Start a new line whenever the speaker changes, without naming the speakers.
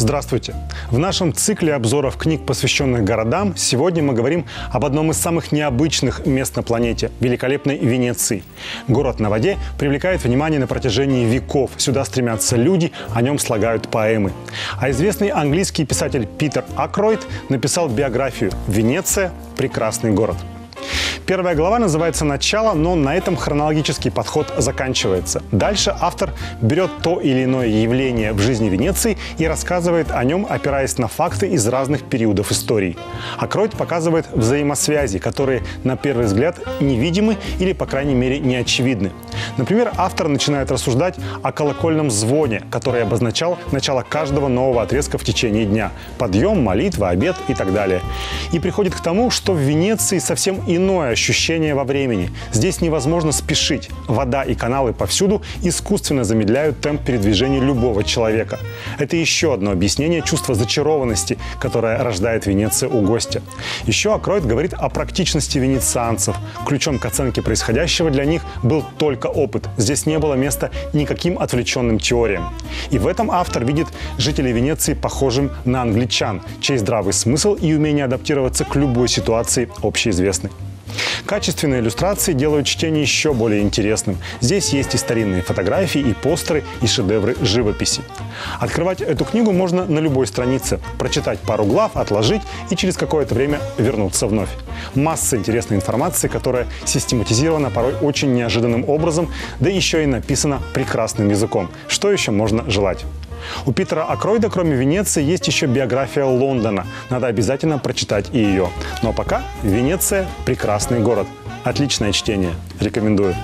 Здравствуйте! В нашем цикле обзоров книг, посвященных городам, сегодня мы говорим об одном из самых необычных мест на планете – великолепной Венеции. Город на воде привлекает внимание на протяжении веков. Сюда стремятся люди, о нем слагают поэмы. А известный английский писатель Питер Акройд написал биографию «Венеция – прекрасный город». Первая глава называется «Начало», но на этом хронологический подход заканчивается. Дальше автор берет то или иное явление в жизни Венеции и рассказывает о нем, опираясь на факты из разных периодов истории. А Кройт показывает взаимосвязи, которые на первый взгляд невидимы или, по крайней мере, не очевидны. Например, автор начинает рассуждать о колокольном звоне, который обозначал начало каждого нового отрезка в течение дня. Подъем, молитва, обед и так далее. И приходит к тому, что в Венеции совсем иное ощущение во времени. Здесь невозможно спешить. Вода и каналы повсюду искусственно замедляют темп передвижения любого человека. Это еще одно объяснение чувства зачарованности, которое рождает Венеция у гостя. Еще Акроид говорит о практичности венецианцев. Ключом к оценке происходящего для них был только опыт. Здесь не было места никаким отвлеченным теориям. И в этом автор видит жителей Венеции похожим на англичан, чей здравый смысл и умение адаптироваться к любой ситуации общеизвестны. Качественные иллюстрации делают чтение еще более интересным. Здесь есть и старинные фотографии, и постеры, и шедевры живописи. Открывать эту книгу можно на любой странице, прочитать пару глав, отложить и через какое-то время вернуться вновь. Масса интересной информации, которая систематизирована порой очень неожиданным образом, да еще и написана прекрасным языком. Что еще можно желать? У Питера Акройда, кроме Венеции, есть еще биография Лондона. Надо обязательно прочитать и ее. Но пока Венеция – прекрасный город. Отличное чтение. Рекомендую.